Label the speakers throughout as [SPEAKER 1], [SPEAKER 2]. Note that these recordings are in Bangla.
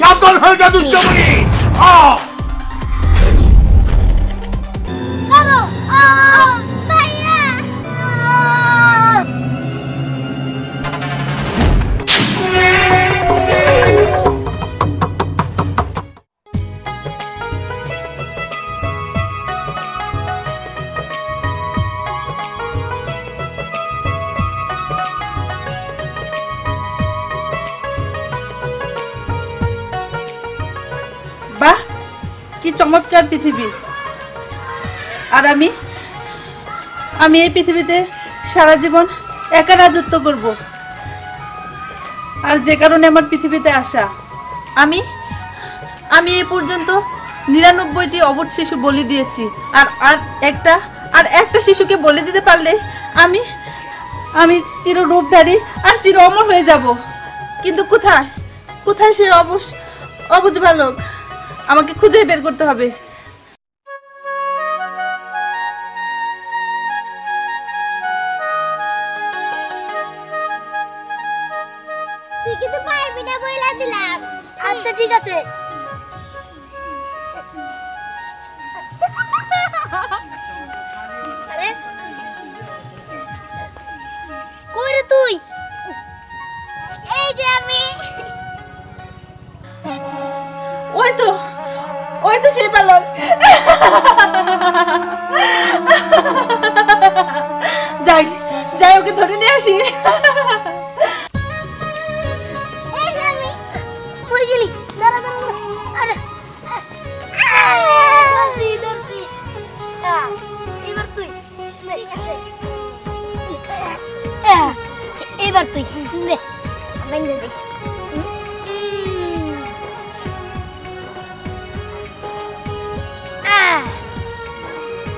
[SPEAKER 1] সাবধান হয়ে যা দুষ্টমণি।
[SPEAKER 2] চমৎকার পৃথিবী। আর আমি আমি এই পৃথিবীতে সারা জীবন একা রাজত্ব করব। আর যে কারণে আমার পৃথিবীতে আসা। আমি আমি এই পর্যন্ত নিরানব্বইটি অবধ শিশু বলি দিয়েছি। আর আর একটা আর একটা শিশুকে বলে দিতে পারলে আমি আমি চির রূপধারী আর চির অমর হয়ে যাব। কিন্তু কোথায়? কোথায় সে অবশ অবুজ বালক? আমাকে খুঁজে বের করতে হবে।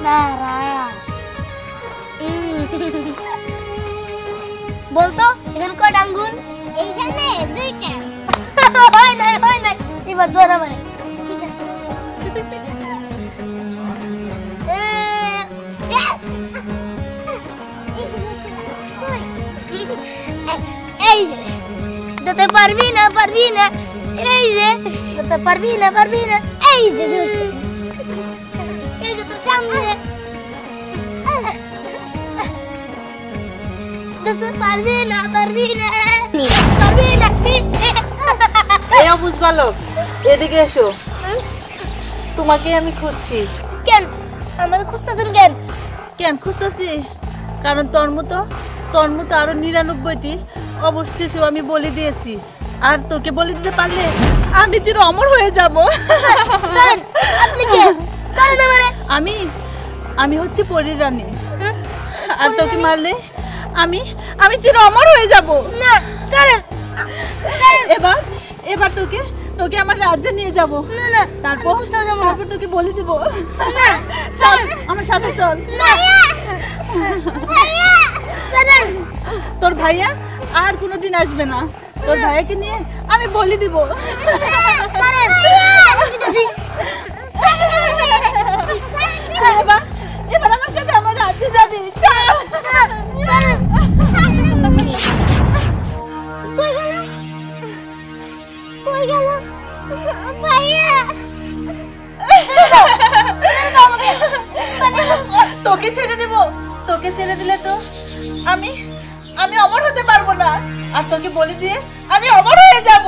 [SPEAKER 3] দাঁড়া উম। বলতো এখানে কয়টা আঙ্গুল এইখানে দুইটা হয় নাই হয় নাই এবার ধরা মানে এই যে যেতে পারবি না পারবি না এই যে যেতে পারবি না পারবি না এই যে যেতে পারবি না পারবি না পারবি না
[SPEAKER 2] এই অবুজ বালক এদিকে এসো। তোমাকে আমি খুঁজছি।
[SPEAKER 3] কেন? আমার খুঁজতেছেন কেন?
[SPEAKER 2] কেন খুঁজতেছি? কারণ তোর মতো তোর মতো আরও নিরানব্বইটি অবশ্য শিশু আমি বলে দিয়েছি। আর তোকে বলে দিতে পারলে আমি চির অমর হয়ে যাব। আমি আমি হচ্ছে পরীর রানী। আর তোকে মারলে আমি আমি চির অমর হয়ে যাব।
[SPEAKER 3] না চলেন চলেন
[SPEAKER 2] এবার এবার তোকে তোকে আমার রাজ্যে নিয়ে যাব।
[SPEAKER 3] না না
[SPEAKER 2] তারপর তারপর তোকে বলে দিব।
[SPEAKER 3] না
[SPEAKER 2] চল আমার সাথে চল।
[SPEAKER 3] না
[SPEAKER 2] তোর ভাইয়া আর কোনোদিন আসবে না। তোর ভাইয়াকে নিয়ে আমি বলে দিব। এবার রাজ্যে যাবি, চল। তোকে ছেড়ে দেব, তোকে ছেড়ে দিলে তো আমি আমি অমর হতে পারব না। আর তোকে বলে দিয়ে আমি অমর হয়ে যাব।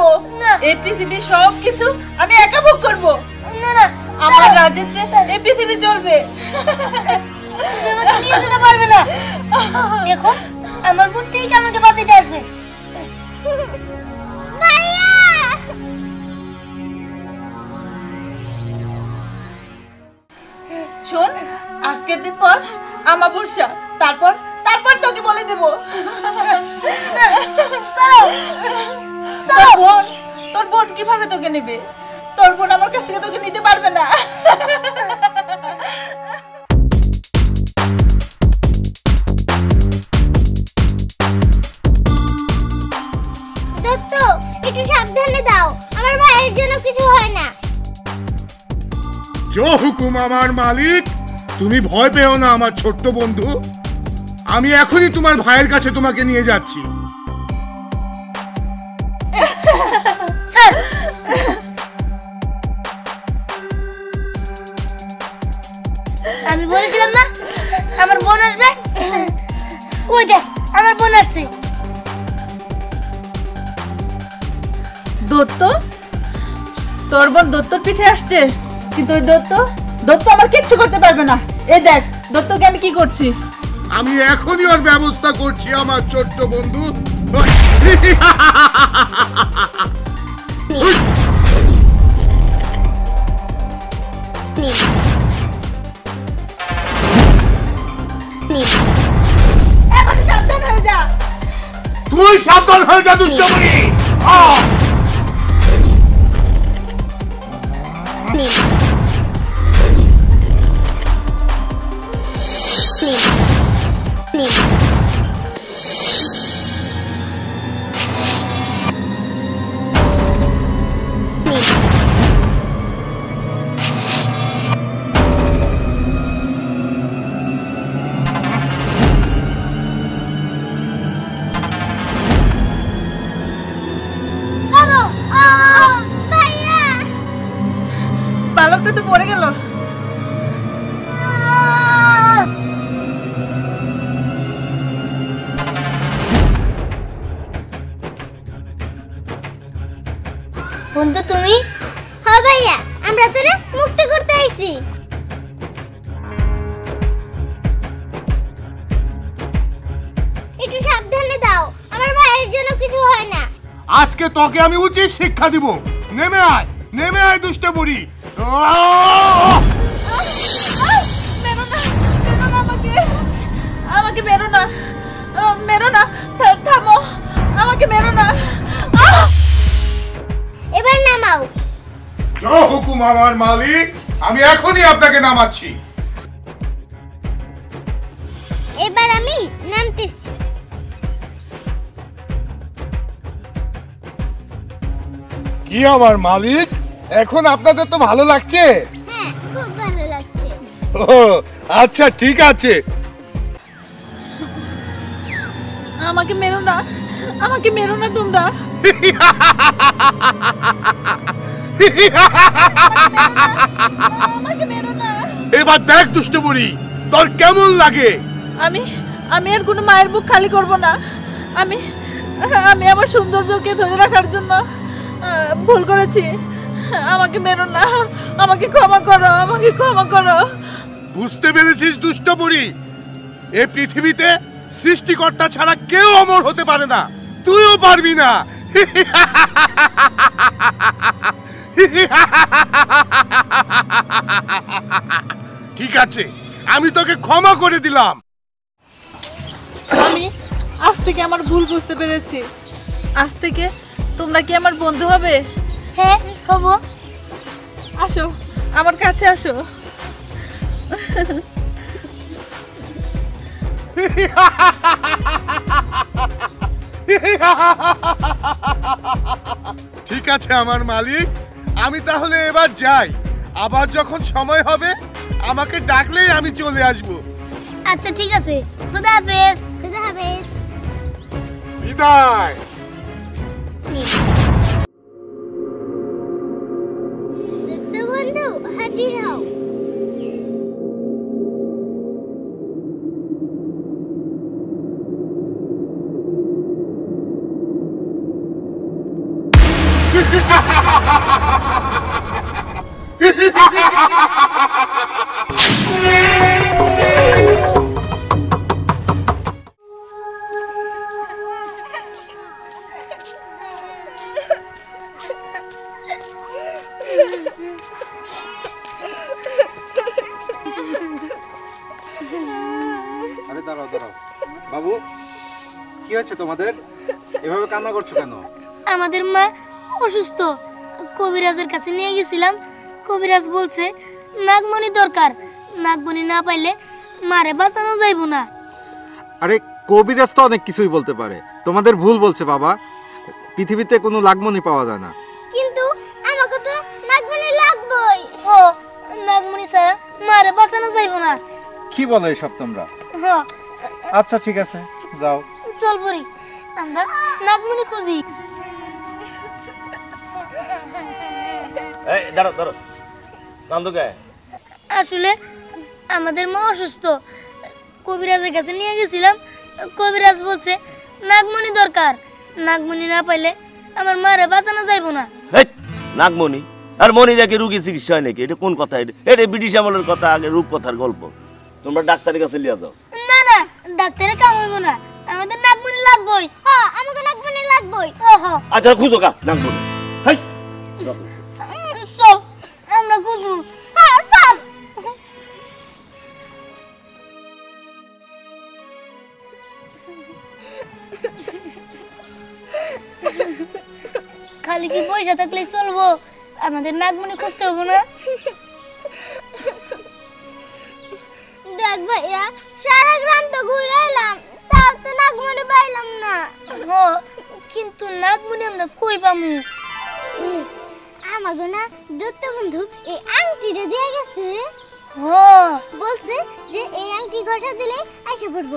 [SPEAKER 2] এই পৃথিবীর সব কিছু আমি একা ভোগ করব। আমার রাজ্যেতে এই পৃথিবী চলবে।
[SPEAKER 3] তুমি আমাকে নিয়ে যেতে পারবে না। দেখো আমার বোন ঠিক আমাকে বাঁচাতে আসবে?
[SPEAKER 2] শোন আজকের দিন পর আমাবস্যা তারপর তারপর তোকে বলে দেব। বোন তোর বোন কীভাবে তোকে নেবে? তোর বোন আমার কাছ থেকে তোকে নিতে পারবে না।
[SPEAKER 3] জন্য কিছু হয় না।
[SPEAKER 1] জো হুকুম আমার মালিক তুমি ভয় পেও না আমার ছোট্ট বন্ধু। আমি এখনই তোমার ভাইয়ের কাছে তোমাকে নিয়ে যাচ্ছি।
[SPEAKER 3] আমি বলেছিলাম না আমার বোন আসবে? ওই দেখ আমার বোন আসছে।
[SPEAKER 2] দত্ত? তোর বোন দত্তর পিঠে আসছে। কিন্তু ওই দত্ত? দত্ত আমার কিচ্ছু করতে পারবে না। এই দেখ দত্তকে আমি কি করছি?
[SPEAKER 4] আমি এখনই ওর ব্যবস্থা করছি আমার ছোট্ট বন্ধু।
[SPEAKER 2] হয়ে
[SPEAKER 4] তুই সাবধান হয়ে যা দুষ্টমণি।
[SPEAKER 3] me.
[SPEAKER 2] বালকটা তো পড়ে গেল।
[SPEAKER 3] বন্ধু তুমি? হ্যাঁ ভাইয়া আমরা তোরে মুক্তি করতে আইছি। একটু সাবধানে দাও আমার ভাইয়ের জন্য কিছু হয় না।
[SPEAKER 4] আজকে তোকে আমি উচিত শিক্ষা দিব। নেমে আয় নেমে আয় দুষ্ট বুড়ি!
[SPEAKER 2] মেরো না মেরো না আমাকে আমাকে মেরো না মেরো না থামো আমাকে মেরো না
[SPEAKER 3] এবার নামাও।
[SPEAKER 4] জ হুকুম আমার মালিক আমি এখনই আপনাকে নামাচ্ছি।
[SPEAKER 3] এবার আমি নামতেছি।
[SPEAKER 4] কি আমার মালিক? এখন আপনাদের তো ভালো লাগছে?
[SPEAKER 3] হ্যাঁ খুব ভালো লাগছে।
[SPEAKER 4] ও আচ্ছা ঠিক আছে।
[SPEAKER 2] আমাকে মেরো না আমাকে মেরো না তোমরা। আমাকে মেরো না।
[SPEAKER 4] এবার দেখ দুষ্ট বুড়ি তোর কেমন লাগে?
[SPEAKER 2] আমি আমি আর কোনো মায়ের বুক খালি করব না। আমি আমি আমার সৌন্দর্যকে ধরে রাখার জন্য ভুল করেছি। আমাকে মেরো না। আমাকে ক্ষমা করো আমাকে ক্ষমা করো।
[SPEAKER 4] বুঝতে পেরেছিস দুষ্ট বুড়ি এ পৃথিবীতে সৃষ্টিকর্তা ছাড়া কেউ অমর হতে পারে না। তুইও পারবি না। ঠিক আছে আমি তোকে ক্ষমা করে দিলাম।
[SPEAKER 2] আমি আজ থেকে আমার ভুল বুঝতে পেরেছি। আজ থেকে তোমরা কি আমার বন্ধু হবে?
[SPEAKER 3] হ্যাঁ হব।
[SPEAKER 2] আসো আমার কাছে আসো।
[SPEAKER 4] ঠিক আছে আমার মালিক। আমি তাহলে এবার যাই। আবার যখন সময় হবে আমাকে ডাকলেই আমি চলে আসব।
[SPEAKER 3] আচ্ছা ঠিক আছে। খুদা হাফেজ খুদা হাফেজ।
[SPEAKER 4] বিদায়।
[SPEAKER 5] এভাবে কান্না করছ কেন?
[SPEAKER 3] আমাদের মা অসুস্থ। কবিরাজের কাছে নিয়ে গেছিলাম। কবিরাজ বলছে নাগমণি দরকার। নাগমণি না পাইলে মারে বাঁচানো যাইব না।
[SPEAKER 5] আরে কবিরাজ তো অনেক কিছুই বলতে পারে। তোমাদের ভুল বলছে বাবা। পৃথিবীতে কোনো লাগমনি পাওয়া যায় না।
[SPEAKER 3] কিন্তু আমাকে তো নাগমণি লাগবই। ও নাগমণি ছাড়া মারে বাঁচানো যাইব না।
[SPEAKER 5] কি বলো এসব তোমরা?
[SPEAKER 3] হ।
[SPEAKER 5] আচ্ছা ঠিক আছে। যাও।
[SPEAKER 3] চল পরি আমরা নাগমণি খুঁজি
[SPEAKER 6] এই দাঁড়ো দাঁড়ো
[SPEAKER 3] আসলে আমাদের মা অসুস্থ। কবিরাজের কাছে নিয়ে গেছিলাম। কবিরাজ বলছে নাগমণি দরকার। নাগমণি না পাইলে আমার মারে বাঁচানো যাইবো না।
[SPEAKER 6] নাগমণি আর মনি দেখে রুগী চিকিৎসা হয় নাকি? এটা কোন কথা? এটা ব্রিটিশ আমলের কথা আগে রূপকথার গল্প। তোমরা ডাক্তারের কাছে লিয়া যাও।
[SPEAKER 3] না না ডাক্তারে কাম হইব না। আমাদের লাগবই হ্যাঁ আমাকে নাগমণি লাগবই ওহো।
[SPEAKER 6] আচ্ছা খুঁজো কা নাগমণি হেই।
[SPEAKER 3] চল আমরা খুঁজবো। হ্যাঁ চল। খালি কি পয়সা থাকলে চলবো? আমাদের নাগমণি খুঁজতে হব না? দেখ ভাইয়া সারা গ্রাম তো ঘুরে নাগমণি পাইলাম না। হ কিন্তু নাগমণি আমরা কই পামু?
[SPEAKER 4] আমাগো না দত্ত বন্ধু এই আংটিটা দিয়ে গেছে।
[SPEAKER 3] হ।
[SPEAKER 4] বলছে যে এই আংটি ঘষা দিলে আইসা পড়ব।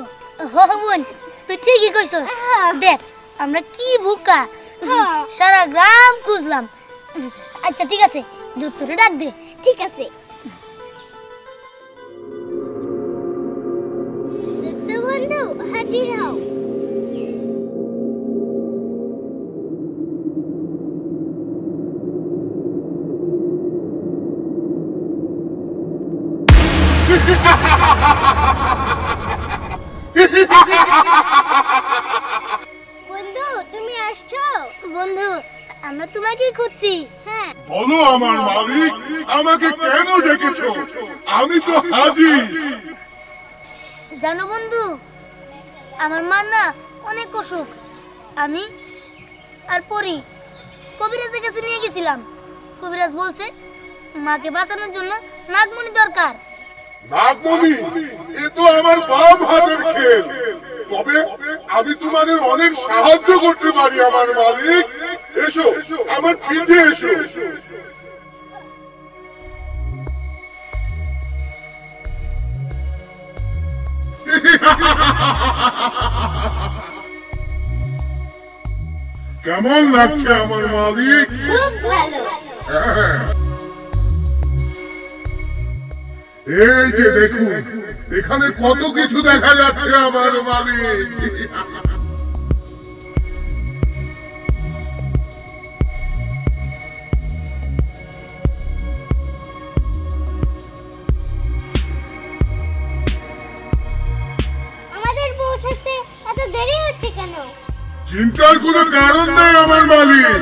[SPEAKER 3] হ বোন তুই ঠিকই কইছস। দেখ আমরা কি বোকা?
[SPEAKER 4] হ্যাঁ।
[SPEAKER 3] সারা গ্রাম খুঁজলাম। আচ্ছা ঠিক আছে দত্তরে ডাক দে।
[SPEAKER 4] ঠিক আছে। বন্ধু তুমি আসছো?
[SPEAKER 3] বন্ধু আমরা তোমাকেই খুঁজছি।
[SPEAKER 4] হ্যাঁ।
[SPEAKER 1] বলো আমার মালিক আমাকে কেন ডেকেছো? আমি তো হাজির।
[SPEAKER 3] জানো বন্ধু আমার মার না অনেক অসুখ। আমি আর পরি কবিরাজের কাছে নিয়ে গেছিলাম। কবিরাজ বলছে মাকে বাঁচানোর জন্য নাগমণি দরকার।
[SPEAKER 1] নাগমণি এ তো আমার বাম হাতের খেল। তবে আমি তোমাদের অনেক সাহায্য করতে পারি আমার মালিক। এসো আমার পিঠে এসো। কেমন লাগছে আমার মালিক?
[SPEAKER 4] খুব ভালো।
[SPEAKER 1] এই যে দেখুন এখানে কত কিছু দেখা যাচ্ছে আমার মালিক।
[SPEAKER 4] আমাদের পৌঁছাতে এত দেরি হচ্ছে কেন?
[SPEAKER 1] চিন্তার কোনো কারণ নেই আমার মালিক।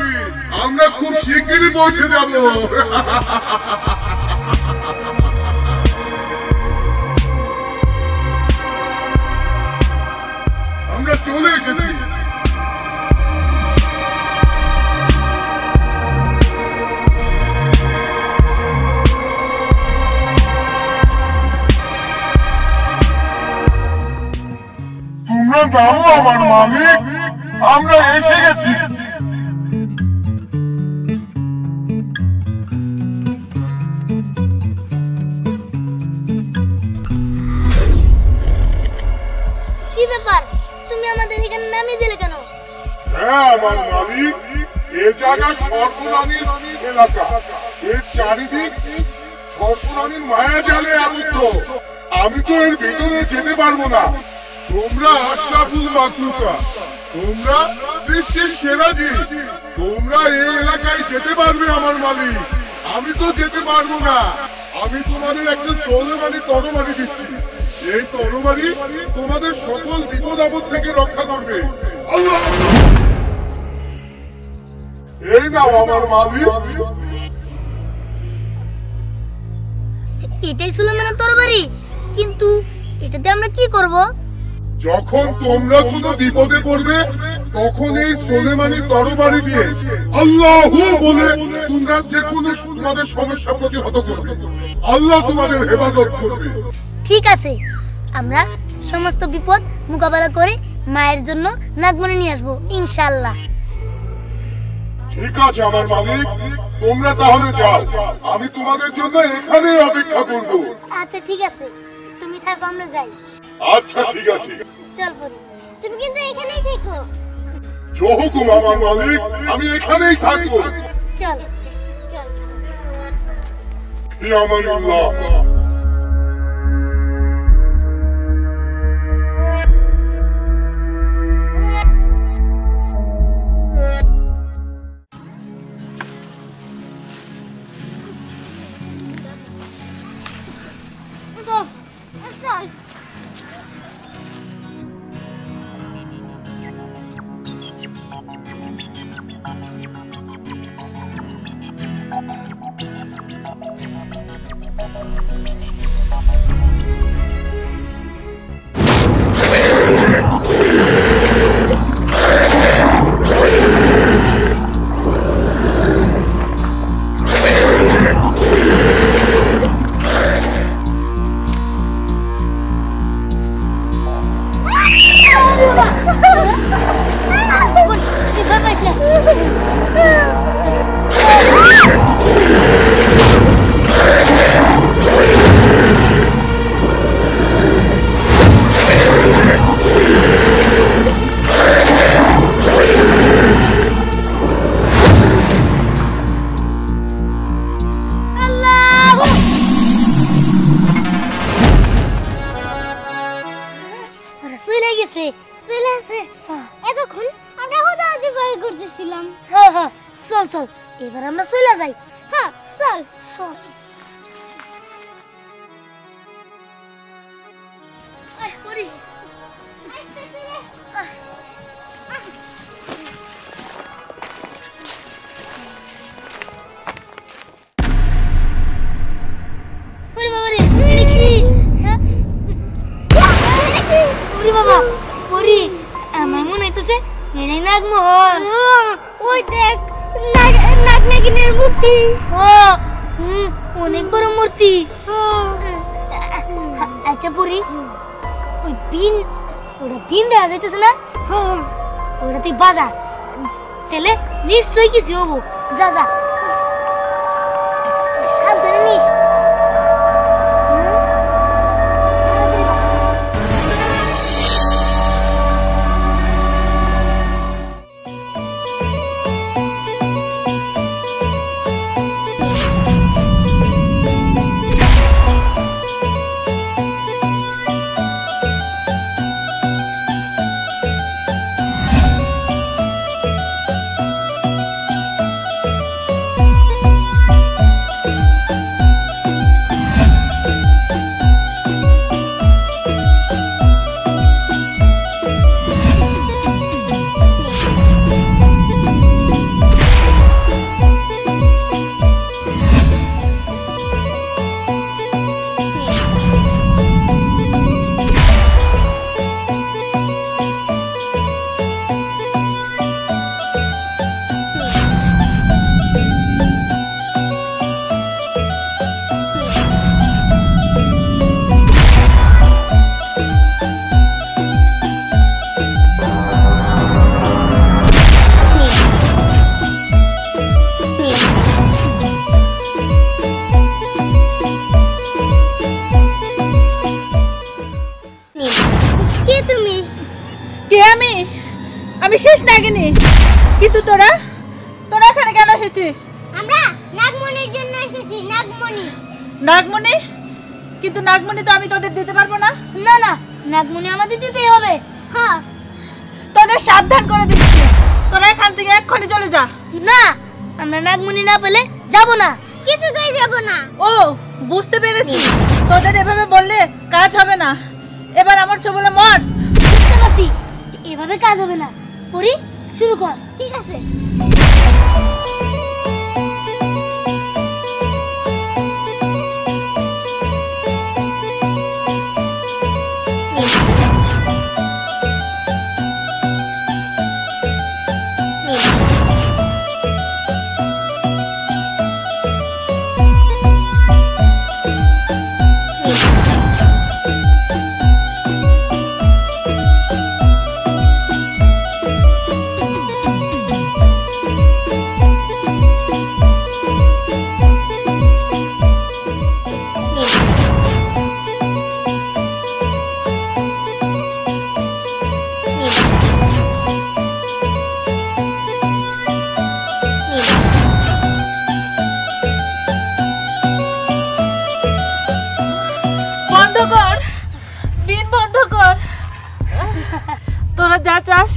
[SPEAKER 1] আমরা খুব শিগগিরই পৌঁছে যাব। নামো মালিক আমরা এসে গেছি।
[SPEAKER 3] কি ব্যাপার? তুমি আমাদের এখানে নামিয়ে দিলে কেন?
[SPEAKER 1] হ্যাঁ আমার মালিক এ জায়গা সর্বরানীর এলাকা। এর চারিদিক সর্বরানীর মায়া জালে আবদ্ধ। আমি তো এর ভেতরে যেতে পারব না। তোমরা আশরাফুল মাকলুকা, তোমরা সৃষ্টির সেরা জীব তোমরা এই এলাকায় যেতে পারবে আমার মালিক। আমি তো যেতে পারব না। আমি তোমাদের একটা সোলেমানি তরবারি দিচ্ছি। এই তরবারি তোমাদের সকল বিপদ আপদ থেকে রক্ষা করবে। এই নাও আমার মালিক।
[SPEAKER 3] এটাই সুলেমানের তরবারি। কিন্তু এটাতে আমরা কি করব?
[SPEAKER 1] যখন তোমরা কোনো বিপদে পড়বে তখন এই সোলেমানি তরবারি দিয়ে আল্লাহু বলে তোমরা যে কোনো তোমাদের সমস্যা প্রতিহত করবে। আল্লাহ তোমাদের হেফাজত করবে।
[SPEAKER 3] ঠিক আছে আমরা সমস্ত বিপদ মোকাবেলা করে মায়ের জন্য নাগমণি নিয়ে আসব ইনশাআল্লাহ।
[SPEAKER 1] ঠিক আছে আমার মালিক তোমরা তাহলে যাও। আমি তোমাদের জন্য এখানেই অপেক্ষা করব।
[SPEAKER 3] আচ্ছা ঠিক আছে। তুমি থাকো আমরা যাই।
[SPEAKER 1] আচ্ছা, আচ্ছা ঠিক আছে।
[SPEAKER 4] তুমি কিন্তু এখানেই থেকো।
[SPEAKER 1] জো আমার মালিক আমি এখানেই থাকব।
[SPEAKER 3] চল।
[SPEAKER 4] চল।
[SPEAKER 3] ইয়া আল্লাহ বাবা, ওরে, আমার মনে হইতেছে এটাই নাগমোহন ওই দেখ, নাগ নাগ নাগিনের মূর্তি। ও অনেক বড় মূর্তি। আচ্ছা পুরি ওই বিন, ওটা বিন দেখা যাইতেছে না? ওটা তুই বাজা। তাহলে নিশ্চয়ই কিছু হব। যা যা। সাবধানে নিস।
[SPEAKER 2] না
[SPEAKER 7] আমরা নাগমণি না পেলে যাব না।
[SPEAKER 3] কিছুতেই যাব না।
[SPEAKER 2] ও বুঝতে পেরেছি। তোদের এভাবে বললে কাজ হবে না। এবার আমার চবলে মর।
[SPEAKER 7] বুঝতে পারছি। এভাবে কাজ হবে না। পরি শুরু কর।
[SPEAKER 3] ঠিক আছে।
[SPEAKER 2] যা চাস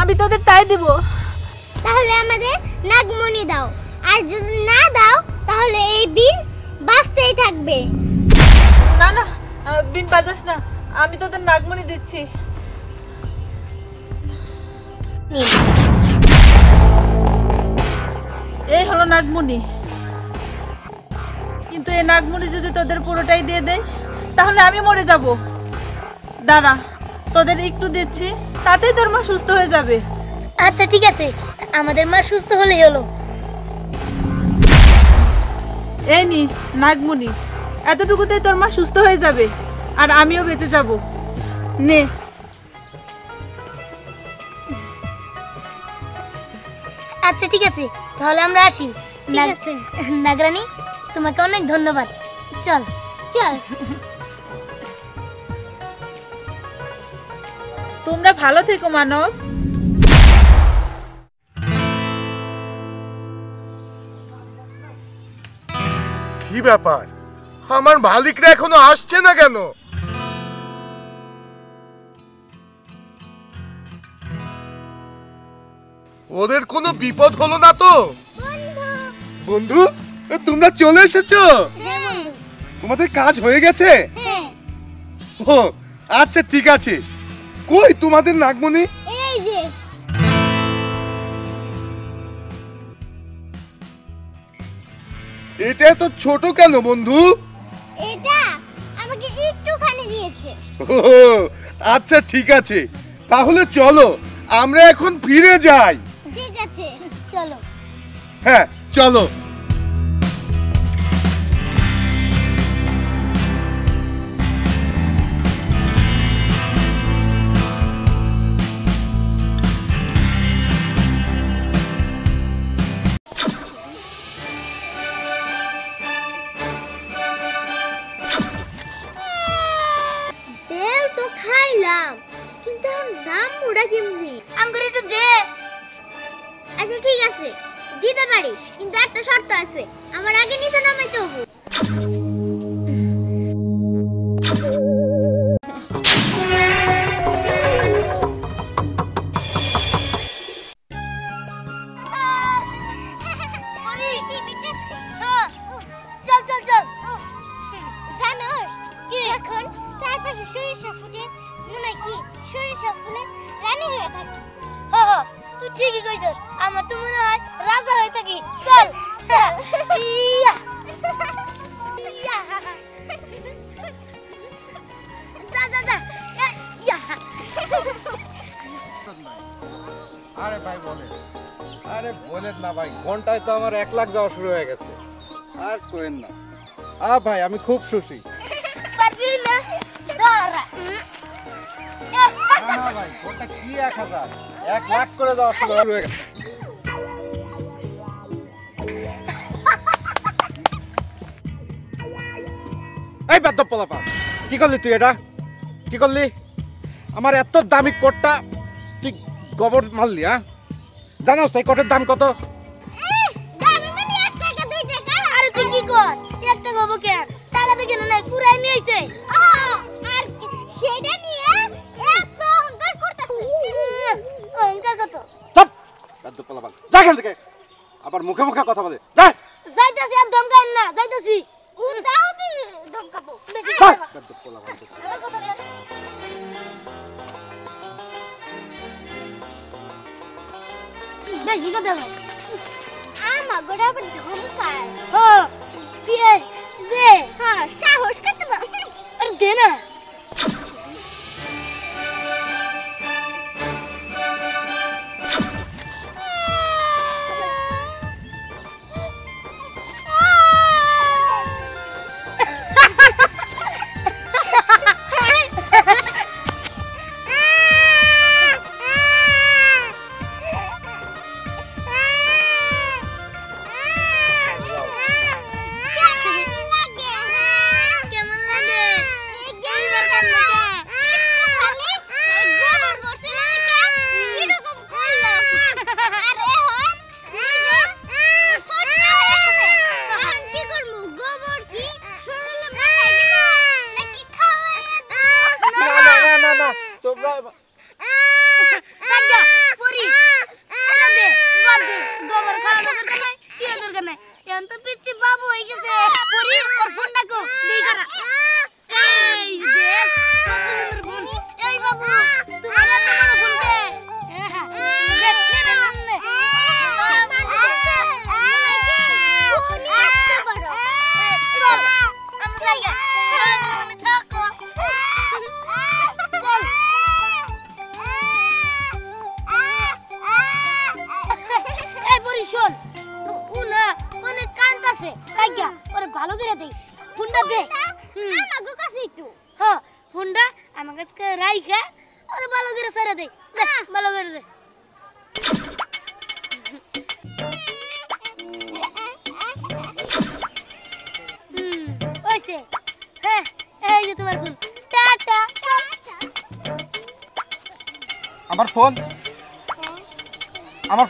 [SPEAKER 2] আমি তোদের তাই দিব।
[SPEAKER 7] তাহলে আমাদের নাগমণি দাও। আর যদি না দাও তাহলে এই বিন বাঁচতেই থাকবে।
[SPEAKER 2] না না বিন বাজাস না আমি তোদের নাগমণি দিচ্ছি। এই হলো নাগমণি। কিন্তু এই নাগমণি যদি তোদের পুরোটাই দিয়ে দেয় তাহলে আমি মরে যাব। দাঁড়া। তোদের একটু দিচ্ছি তাতেই তোর মা সুস্থ হয়ে যাবে।
[SPEAKER 3] আচ্ছা ঠিক আছে। আমাদের মা সুস্থ হলেই হলো।
[SPEAKER 2] এই নি নাগমণি এতটুকুতেই তোর মা সুস্থ হয়ে যাবে আর আমিও বেঁচে যাব। নে।
[SPEAKER 3] আচ্ছা ঠিক আছে। তাহলে আমরা আসি।
[SPEAKER 7] ঠিক আছে।
[SPEAKER 3] নাগরানী তোমাকে অনেক ধন্যবাদ। চল
[SPEAKER 7] চল।
[SPEAKER 2] তোমরা ভালো থেকো মানব।
[SPEAKER 4] কি ব্যাপার? আমার মালিকরা এখনও আসছে না কেন? ওদের কোনো বিপদ হলো না তো? বন্ধু তোমরা চলে এসেছ?
[SPEAKER 7] হ্যাঁ।
[SPEAKER 4] তোমাদের কাজ হয়ে গেছে?
[SPEAKER 7] হ্যাঁ।
[SPEAKER 4] ও আচ্ছা ঠিক আছে। কই তোমাদের নাগমণি?
[SPEAKER 7] এই যে।
[SPEAKER 4] এটা তো ছোট কেন বন্ধু?
[SPEAKER 7] এটা আমাকে একটুখানি দিয়েছে।
[SPEAKER 4] আচ্ছা ঠিক আছে। তাহলে চলো আমরা এখন ফিরে যাই।
[SPEAKER 7] ঠিক আছে চলো।
[SPEAKER 4] হ্যাঁ চলো।
[SPEAKER 5] আরে বলেন না ভাই, ঘন্টায় তো আমার এক লাখ যাওয়া শুরু হয়ে গেছে। আর না। আ ভাই, আমি খুব কি এক হাজার? এক লাখ করে যাওয়া শুরু হয়ে গেছে। কি করলি তুই এটা? কি করলি? আমার এত দামি কোটটা, তুই গোবর মারলি হ্যাঁ? জানোস এই কটের দাম কত?
[SPEAKER 7] দামি মানে
[SPEAKER 3] আরে তুই কি কর একটা গবো কেন? টাকা তো কেন নাই কুড়াই নিয়ে আইছে
[SPEAKER 7] আর সেটা নিয়ে এত অহংকার করতেছে।
[SPEAKER 3] অহংকার কত?
[SPEAKER 5] চপ! বাদ্য পোলাপা যা এখান থেকে। আবার মুখে মুখে কথা বলে। যা।
[SPEAKER 3] যাইতাছি আর ধমকাইন না যাইতাছি।
[SPEAKER 7] দি ধমকাবো। কথা বল।
[SPEAKER 5] বাদ্য পোলাপা
[SPEAKER 7] আমার কথা বল।
[SPEAKER 3] বেশি কথা বল
[SPEAKER 7] আমার গোটা আবার ধমকায়
[SPEAKER 3] ও দিয়ে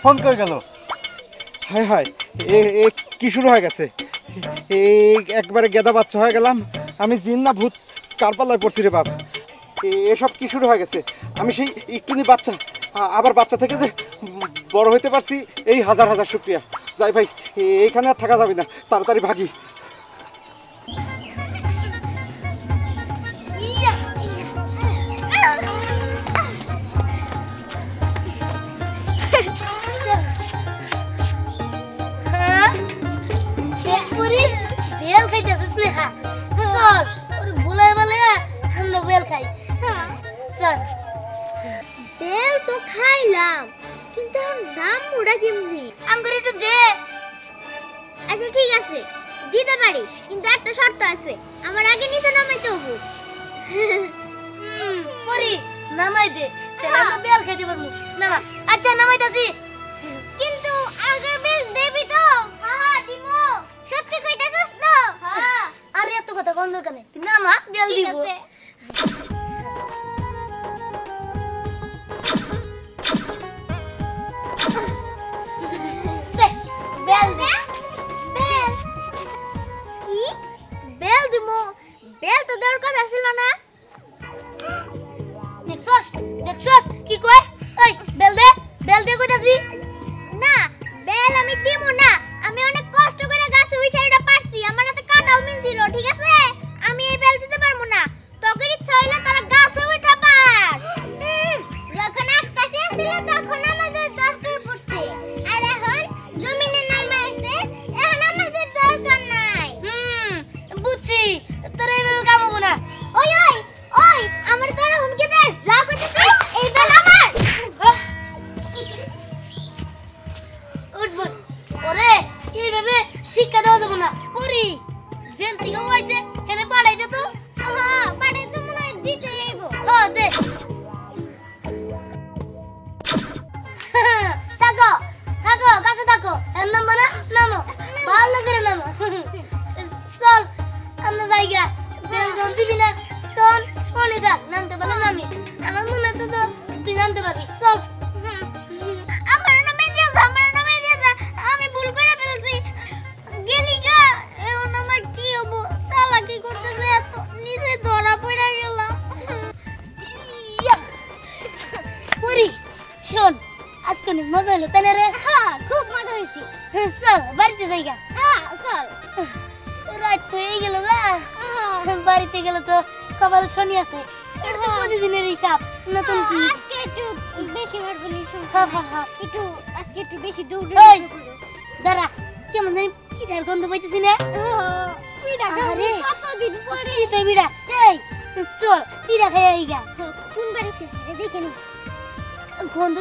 [SPEAKER 3] ফোন করে
[SPEAKER 5] গেল। হয় হাই এ এ কি শুরু হয়ে গেছে? এ, একবারে গেদা বাচ্চা হয়ে গেলাম। আমি জিন না ভূত কারপাল্লায় পড়ছি রে বাপ। এসব কি শুরু হয়ে গেছে? আমি সেই একটুনি বাচ্চা আবার বাচ্চা থেকে যে বড় হইতে পারছি, এই হাজার হাজার শুক্রিয়া। যাই ভাই এইখানে আর থাকা যাবে না। তাড়াতাড়ি ভাগি।
[SPEAKER 3] বেল তো খাইলাম কিন্তু এখন নাম মোড়া কেমনি? আঙ্গুর একটু দে।
[SPEAKER 7] আচ্ছা ঠিক আছে। দিতে পারিস কিন্তু একটা শর্ত আছে। আমার আগে নিচে নামাইতে হব।
[SPEAKER 3] পরি নামাই দে। বেল হ্যাঁ। খাইতে পারব। নামা। আচ্ছা নামাইতাছি।
[SPEAKER 7] কিন্তু আগে বেল দেবি তো। হ্যাঁ দিব। সত্যি কইতাছস তো। হ্যাঁ।
[SPEAKER 3] আরে এত কথা কোন নেই। নামা বেল দিব। 臭
[SPEAKER 7] 小子，臭小子，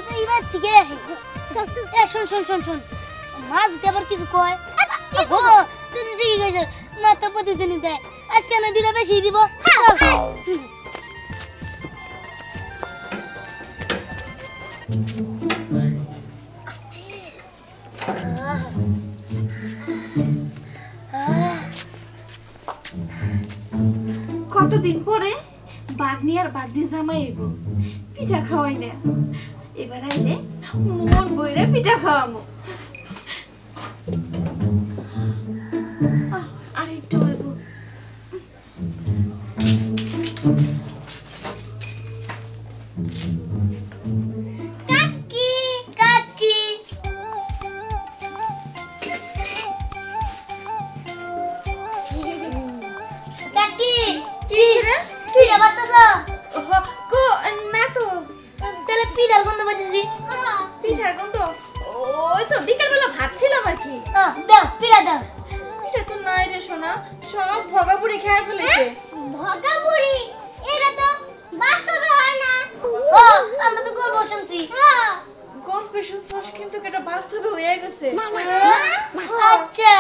[SPEAKER 7] তো
[SPEAKER 3] এবার থেকে সব মা যদি আবার কিছু কয়
[SPEAKER 7] কি
[SPEAKER 3] গো তুমি ঠিকই কইছ। মা তো প্রতিদিনই দেয়। আজকে না দিলে বেশি দিব। হ্যাঁ, হ্যাঁ।
[SPEAKER 2] কতদিন পরে বাগনি আর বাগনি জামাই পিঠা খাওয়াই না। এবার আইলে মোর বইরা পিঠা খাওয়ামো।
[SPEAKER 3] শুনছি।
[SPEAKER 2] গল্পে শুনছস কিন্তু এটা বাস্তবে হয়ে গেছে। হ্যাঁ? হ্যাঁ।
[SPEAKER 3] আচ্ছা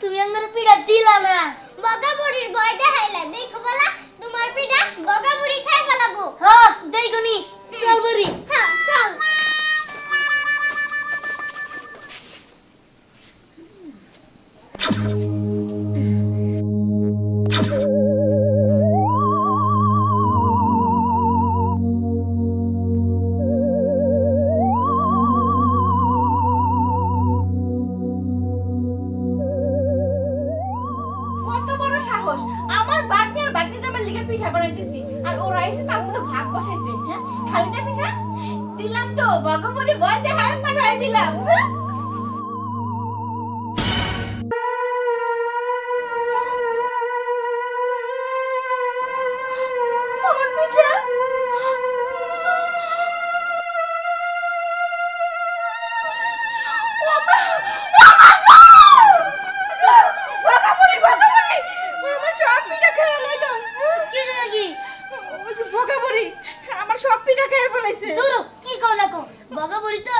[SPEAKER 3] তুমি আমার পিড়া দিলা না।
[SPEAKER 7] বগা বুড়ির ভয় দেখাইলা। দেখো বলা তোমার পিড়া বগা বুড়ি খাই ফেলাবো।
[SPEAKER 3] হ্যাঁ দেখুনি। চল
[SPEAKER 2] বুড়ি। হ্যাঁ চল। লাইছে? দূর
[SPEAKER 3] কি কও না বগা বুড়ি তো